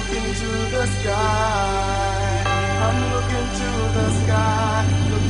looking to the sky. I'm looking to the sky.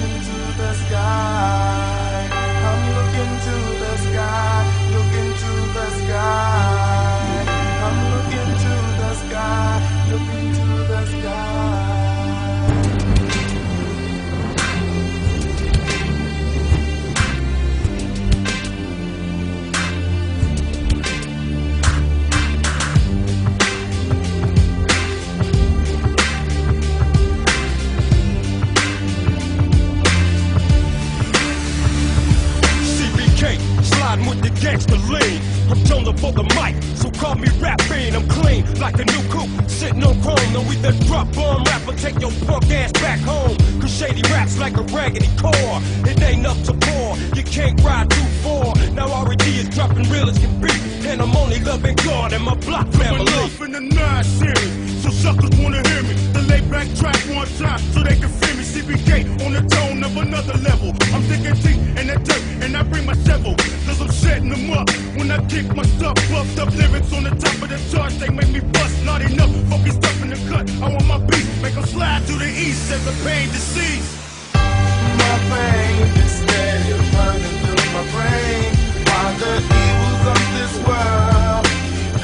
Gangster lean. I'm Jonah for the mic, so call me rap fiend. I'm clean like a new coupe, sitting on chrome. Now we the drop bomb rapper, take your punk ass back home. Cause shady raps like a raggedy core. It ain't up to pour, you can't ride too far. Now R&D is dropping real as can be. And I'm only loving God and my block family. Enough in the nine series, so suckers wanna hear me. The lay back track one time so they can feel me. CBK on the tone of another level. I'm digging deep in the dirt and I bring my shovel. Cause I'm setting them up when I kick my stuff. Buffed up lyrics on the top of the charts, they make me bust. Not enough, focused up in the cut. I want my beat, make them slide to the east as the pain deceased. My pain is steady running through my brain. While the evils of this world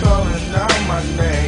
calling out my name,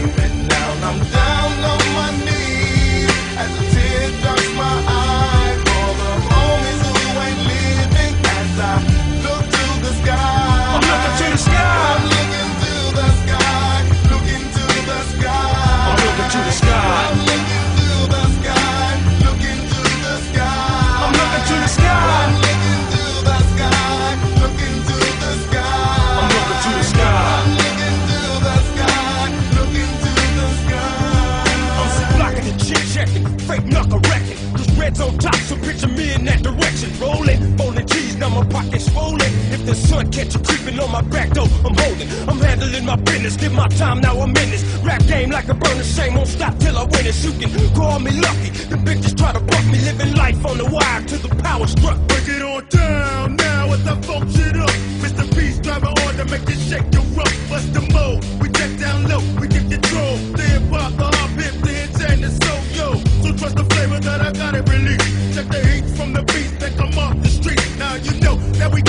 sun catch you creeping on my back door, I'm holding. I'm handling my business, give my time, now I'm in this. Rap game like a burning shame, won't stop till I win it. You can call me lucky. The bitches try to buck me, living life on the wire till the power struck. Break it on down now as I funk shit up. Mr. Beast driving on to make it shake you rough. Bust the mode, we check down low, we get control. The hip hop, the hop hip, the hits and the soul, yo. So trust the flavor that I got it released. Check the heat from the beast that come off the street. Now you know that we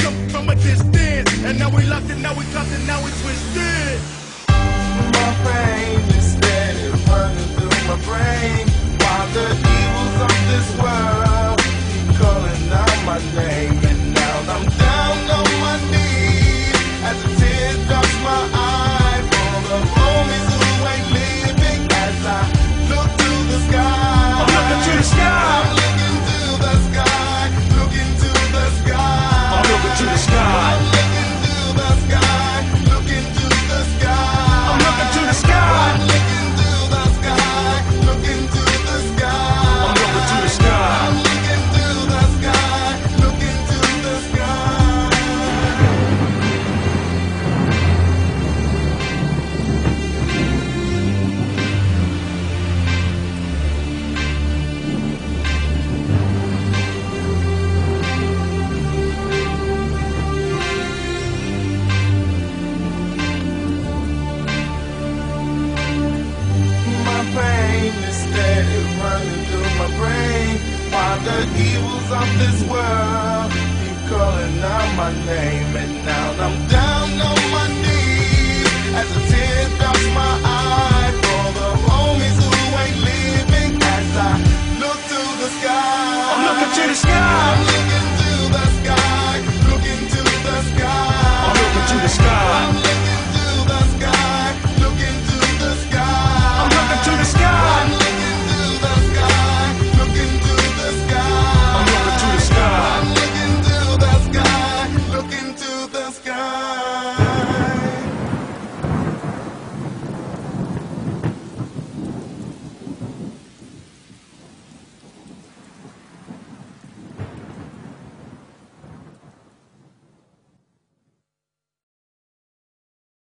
And now we it, now we clocked the evils of this world. Keep calling out my name And now I'm down on